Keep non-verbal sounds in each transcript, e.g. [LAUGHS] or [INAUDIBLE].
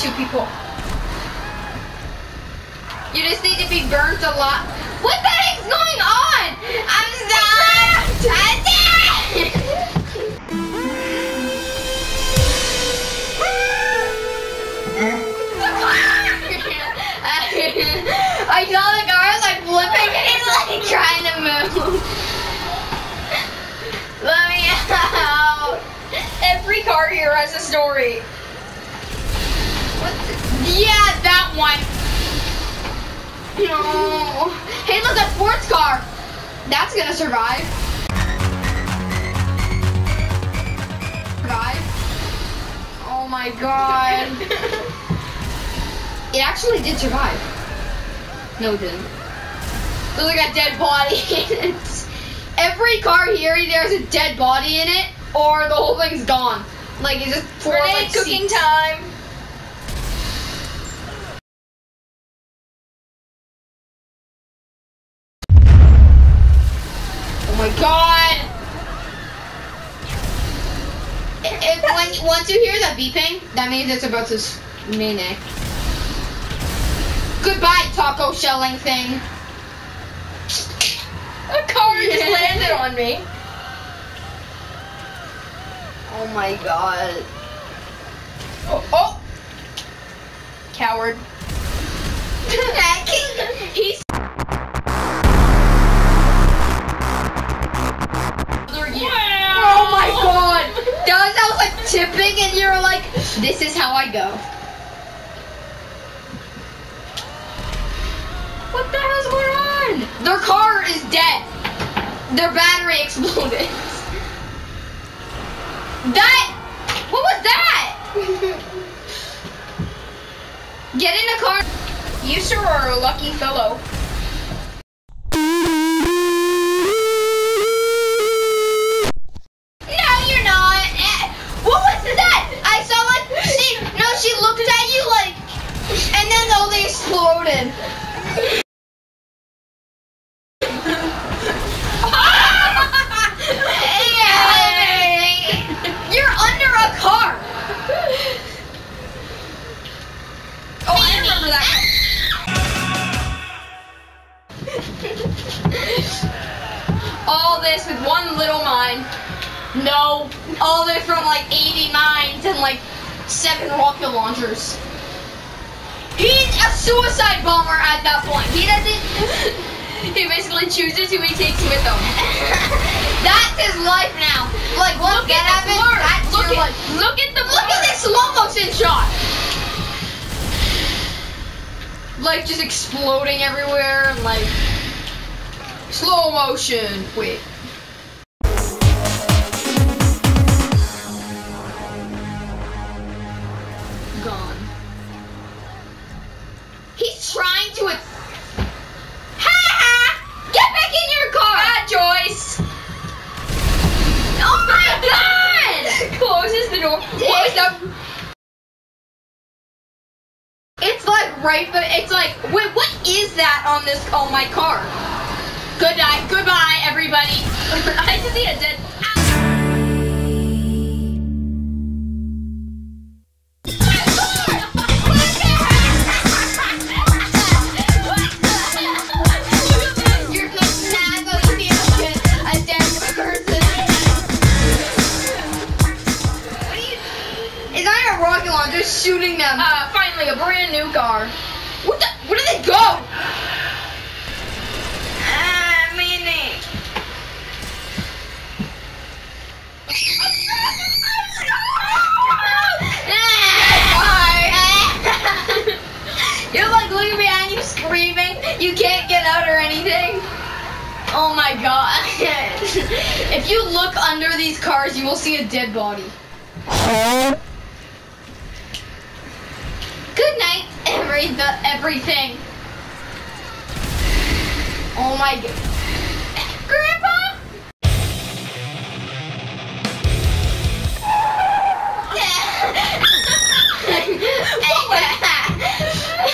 two people. You just need to be burnt a lot. What the heck's going on? I'm stuck. [LAUGHS] I'm I saw the car like flipping and he's like trying to move. Let me out. Every car here has a story. Yeah, that one. No. Hey, look, a sports car. That's gonna survive. Survive. Oh my god. It actually did survive. No, it didn't. There's like a dead body in [LAUGHS] it. Every car here, there's a dead body in it, or the whole thing's gone. Like, it's just four Grenade like, cooking seats. time. When, once you hear that beeping, that means it's about to mini. Goodbye, taco shelling thing. A car just landed on me. Oh my god. Oh, oh. Coward. [LAUGHS] He's. Like and you're like, this is how I go. What the hell's going on? Their car is dead. Their battery exploded. That. What was that? [LAUGHS] Get in the car. You sure are a lucky fellow. You're under a car. Oh, I remember that. All this with one little mine. No, all this from like 80 mines and like seven rocket launchers. He's a suicide bomber at that point. He doesn't. [LAUGHS] He basically chooses who he takes with him. [LAUGHS] That's his life now. Like Look that at the blur. that's Look your at- life. look at the Look at this slow motion shot. Like just exploding everywhere and like slow motion. Wait. To. Ha ha! Get back in your car! Ah, Joyce. Oh my [LAUGHS] god! Closes the door. Close up. It's like right, but it's like, wait, what is that on this on my car? Good night, goodbye, everybody. It's not even a rocket launcher shooting them. Uh, finally, a brand new car. what the? Where did they go? Ah, mini. [LAUGHS] You're like looking behind you screaming. You can't get out or anything. Oh my god. [LAUGHS] if you look under these cars, you will see a dead body. Good night, every the, everything. Oh my god. Grandpa?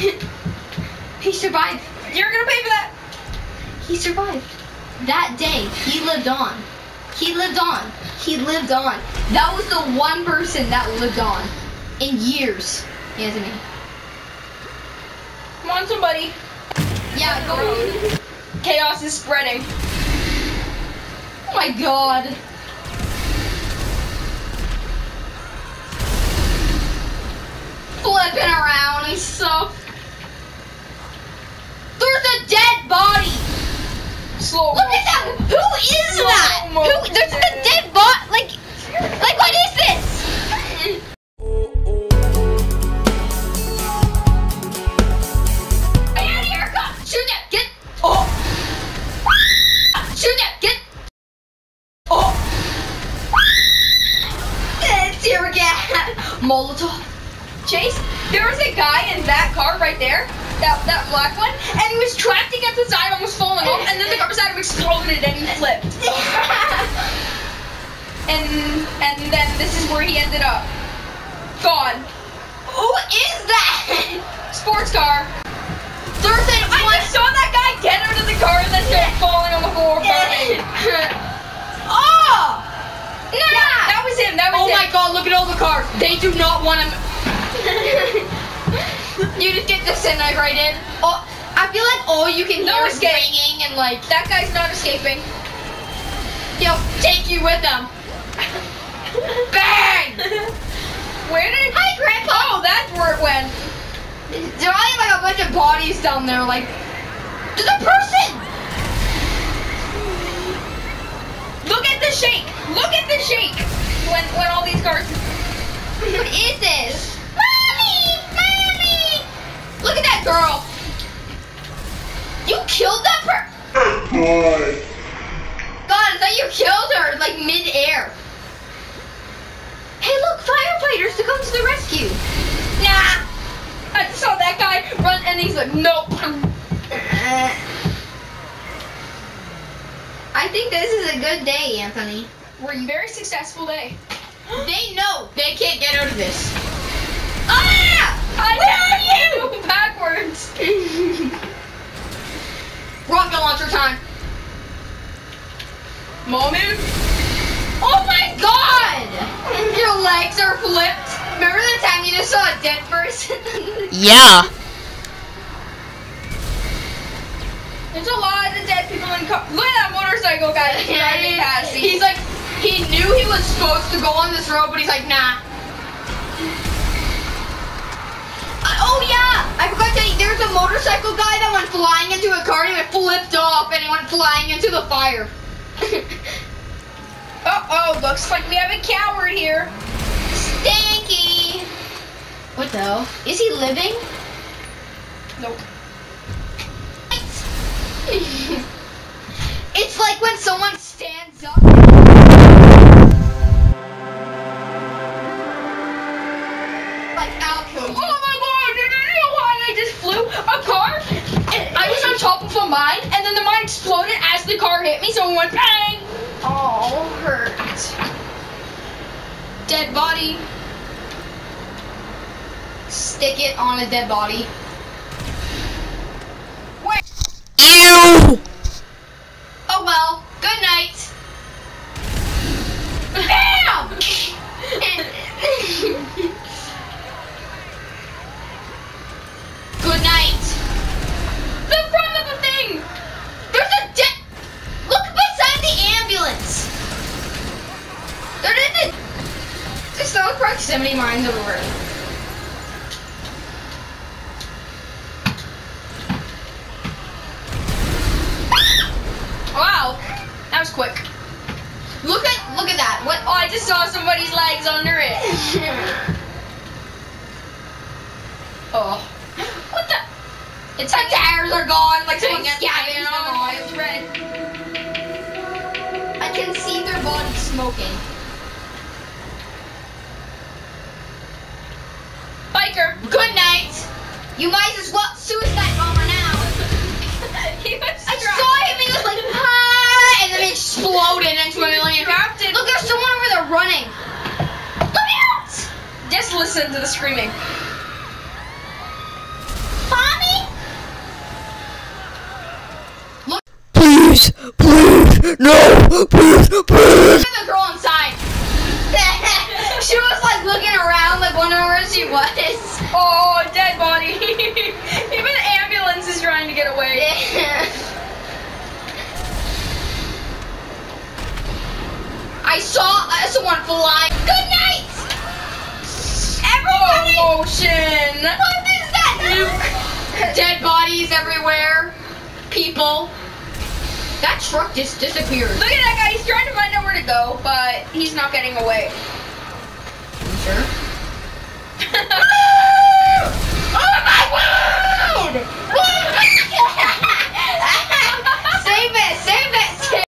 [LAUGHS] he survived. You're gonna pay for that. He survived. That day, he lived on. He lived on. He lived on. That was the one person that lived on in years. He has me. Come on, somebody. Yeah, go. Chaos is spreading. Oh my god. Flipping around and stuff. There's a dead body. Slow. Look at that. Who is that? Slow Who? There's a dead body. Like, like what is this? Molotov. Chase, there was a guy in that car right there, that that black one, and he was trapped against the side, almost falling off, and then the car beside him exploded and he flipped. [LAUGHS] and and then this is where he ended up. Gone. Who is that? [LAUGHS] Sports car. There's an. I just saw that guy get out of the car and then start falling on the floor. burning. [LAUGHS] oh. Nah, that was him. That was Oh him. my god, look at all the cars. They do not want him. [LAUGHS] you just get disintegrated. Oh, I feel like all you can No hear is escape. ringing and like, That guy's not escaping. they'll take you with them. [LAUGHS] Bang! Where did? Hi, Grandpa. Oh, that's where it went. There are like a bunch of bodies down there. Like, there's a person. Look at the shake. The shake. When when all these cars. What is this? Mommy, mommy. Look at that girl. You killed that person. God, I thought you killed her like mid-air. Hey, look, firefighters to come to the rescue. Nah. I saw that guy run and he's like, nope. I think this is a good day, Anthony. We're a very successful day. [GASPS] They know they can't get out of this. Ah! I Where are you? [LAUGHS] Backwards. [LAUGHS] Rocket launcher time. Moment. Oh my god! [LAUGHS] Your legs are flipped. Remember the time you just saw a dead person? Yeah. There's a lot of dead people in car. Look at that motorcycle guy that's driving past. He's like, he knew he was supposed to go on this road, but he's like, nah. Uh, oh yeah, I forgot to there's a motorcycle guy that went flying into a car and it flipped off and he went flying into the fire. [LAUGHS] Uh oh, looks like we have a coward here. Stanky! What the hell? Is he living? Nope. [LAUGHS] it's like when someone stands up. The car hit me, so it went bang! Oh, hurt. Dead body. Stick it on a dead body. Ew. Oh well. Good night. Bam! [LAUGHS] proximity mines everywhere. Wow, that was quick. Look at look at that. What? Oh, I just saw somebody's legs under it. [LAUGHS] Oh. What the? It's The hanging. tires are gone. Like someone them on. It's red. I can see their bodies smoking. Biker. Good night. You might as well suicide bomber now. [LAUGHS] he was I saw him. He was like, ah, and then he exploded into a million. Captain. Look, there's someone over there running. Look out! Just listen to the screaming. Mommy. Please, please, no, please, please. The girl inside. [LAUGHS] she was like looking around, like wondering where she was. Oh, dead body. [LAUGHS] Even the ambulance is trying to get away. I saw someone fly. Good night! Everybody! Slow motion! What is that? Nuke. Dead bodies everywhere. People. That truck just disappeared. Look at that guy. He's trying to find out where to go, but he's not getting away. I'm sure? [LAUGHS] Oh my God! [LAUGHS] Save it! Save it!